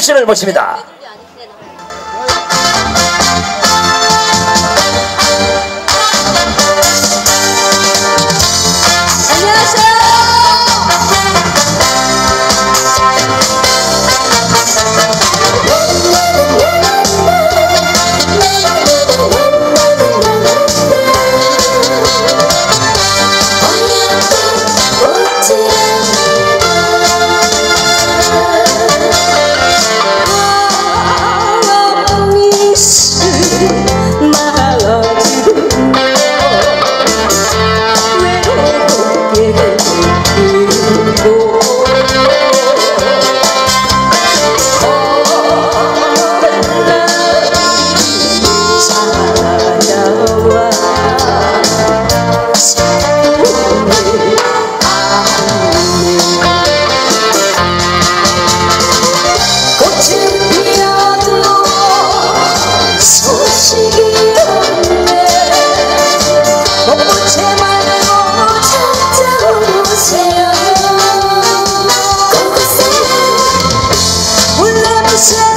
씨를 모십니다. shine.